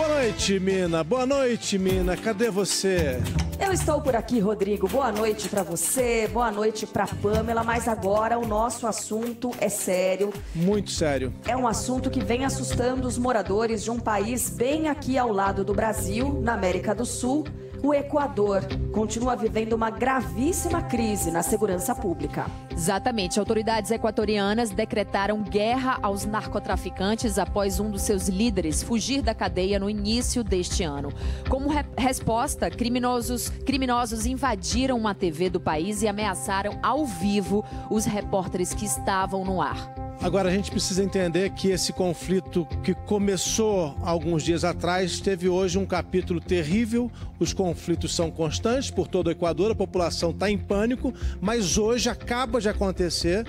Boa noite, Mina. Boa noite, Mina. Cadê você? Eu estou por aqui, Rodrigo. Boa noite para você, boa noite para Pamela. Mas agora o nosso assunto é sério. Muito sério. É um assunto que vem assustando os moradores de um país bem aqui ao lado do Brasil, na América do Sul o Equador continua vivendo uma gravíssima crise na segurança pública. Exatamente. Autoridades equatorianas decretaram guerra aos narcotraficantes após um dos seus líderes fugir da cadeia no início deste ano. Como re resposta, criminosos, criminosos invadiram uma TV do país e ameaçaram ao vivo os repórteres que estavam no ar. Agora a gente precisa entender que esse conflito que começou alguns dias atrás teve hoje um capítulo terrível. Os conflitos são constantes por todo o Equador, a população está em pânico, mas hoje acaba de acontecer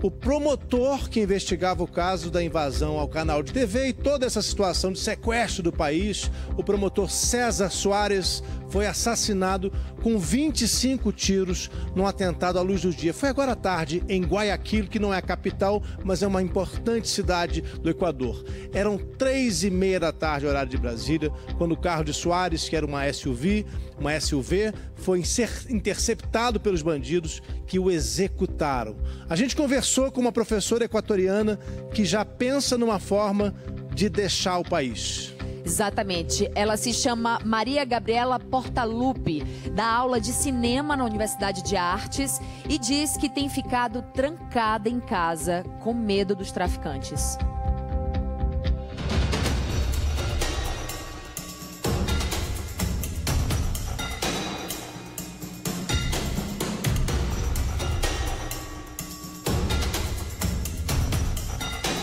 o promotor que investigava o caso da invasão ao canal de TV e toda essa situação de sequestro do país, o promotor César Soares, foi assassinado com 25 tiros num atentado à luz do dia. Foi agora à tarde em Guayaquil, que não é a capital, mas é uma importante cidade do Equador. Eram três e meia da tarde, horário de Brasília, quando o carro de Soares, que era uma SUV, uma SUV, foi interceptado pelos bandidos que o executaram. A gente conversou com uma professora equatoriana que já pensa numa forma de deixar o país. Exatamente. Ela se chama Maria Gabriela Portalupe, dá aula de cinema na Universidade de Artes e diz que tem ficado trancada em casa com medo dos traficantes.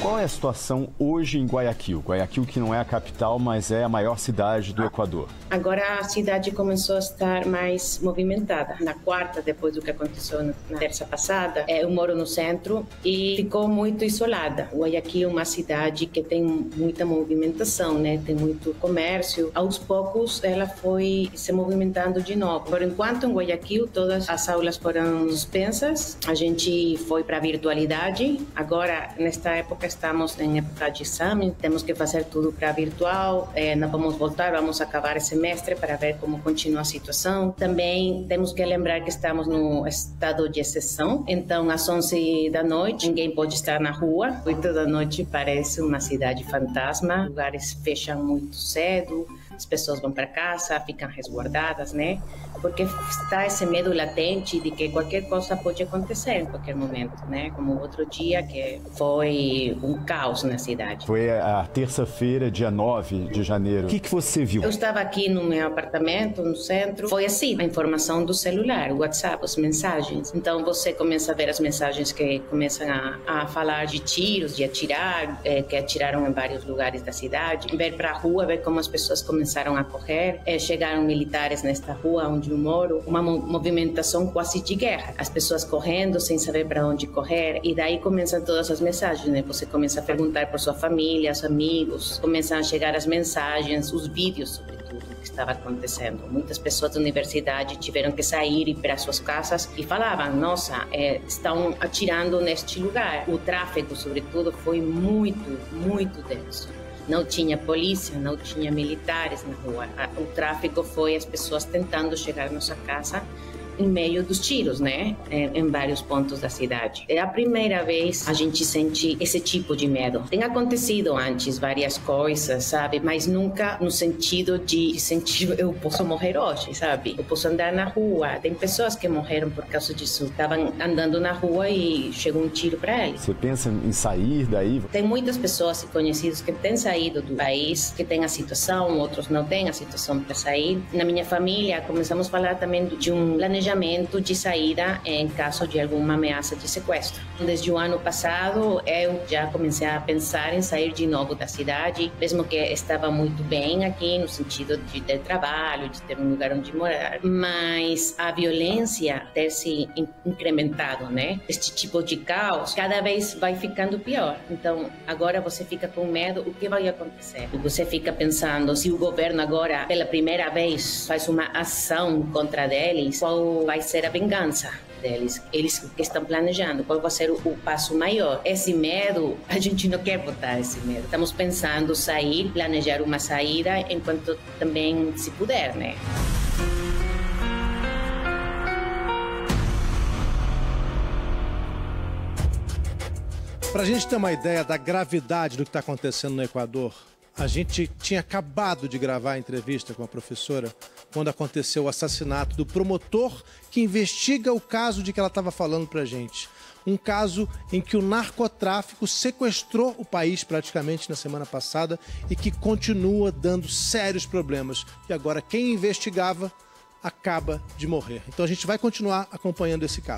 Qual é a situação hoje em Guayaquil? Guayaquil que não é a capital, mas é a maior cidade do Equador. Agora a cidade começou a estar mais movimentada. Na quarta, depois do que aconteceu na terça passada, é, eu moro no centro e ficou muito isolada. Guayaquil é uma cidade que tem muita movimentação, né? Tem muito comércio. Aos poucos ela foi se movimentando de novo. Por enquanto em Guayaquil todas as aulas foram suspensas. A gente foi para a virtualidade. Agora nesta época estamos em época de exame, temos que fazer tudo para virtual. É, não vamos voltar, vamos acabar esse semestre para ver como continua a situação. Também temos que lembrar que estamos no estado de exceção, então às 11 da noite ninguém pode estar na rua. 8 da noite parece uma cidade fantasma, lugares fecham muito cedo, as pessoas vão para casa, ficam resguardadas, né? Porque está esse medo latente de que qualquer coisa pode acontecer em qualquer momento, né? Como outro dia que foi um caos na cidade. Foi a terça-feira, dia 9 de janeiro. O que, que você viu? Eu estava aqui no meu apartamento, no centro. Foi assim, a informação do celular, o WhatsApp, as mensagens. Então você começa a ver as mensagens que começam a, a falar de tiros, de atirar, é, que atiraram em vários lugares da cidade. Ver para a rua, ver como as pessoas começaram a correr. É, chegaram militares nesta rua onde eu moro, uma movimentação quase de guerra. As pessoas correndo sem saber para onde correr. E daí começam todas as mensagens, né? Você começa a perguntar por sua família, os amigos, começam a chegar as mensagens, os vídeos, sobretudo, que estava acontecendo. Muitas pessoas da universidade tiveram que sair para suas casas e falavam: Nossa, é, estão atirando neste lugar. O tráfego, sobretudo, foi muito, muito denso não tinha polícia, não tinha militares na rua. O tráfego foi as pessoas tentando chegar à nossa casa em meio dos tiros, né? Em vários pontos da cidade. É a primeira vez a gente sente esse tipo de medo. Tem acontecido antes várias coisas, sabe? Mas nunca no sentido de sentir eu posso morrer hoje, sabe? Eu posso andar na rua. Tem pessoas que morreram por causa disso. Estavam andando na rua e chegou um tiro para eles. Você pensa em sair daí? Tem muitas pessoas conhecidas que têm saído do país, que têm a situação, outros não têm a situação para sair. Na minha família, começamos a falar também de um planejamento planejamento de saída em caso de alguma ameaça de sequestro. Desde o ano passado, eu já comecei a pensar em sair de novo da cidade, mesmo que estava muito bem aqui, no sentido de ter trabalho, de ter um lugar onde morar, mas a violência ter se incrementado, né? Este tipo de caos cada vez vai ficando pior. Então, agora você fica com medo, o que vai acontecer? Você fica pensando, se o governo agora, pela primeira vez, faz uma ação contra eles, qual vai ser a vingança deles, eles estão planejando, qual vai ser o, o, passo maior. Esse medo, a gente não quer botar esse medo. Estamos pensando sair, planejar uma saída enquanto também se puder, né? Para a gente ter uma ideia da gravidade do que está acontecendo no Equador, a gente tinha acabado de gravar a entrevista com a professora quando aconteceu o assassinato do promotor que investiga o caso de que ela estava falando para gente. Um caso em que o narcotráfico sequestrou o país praticamente na semana passada e que continua dando sérios problemas. E agora quem investigava acaba de morrer. Então a gente vai continuar acompanhando esse caso.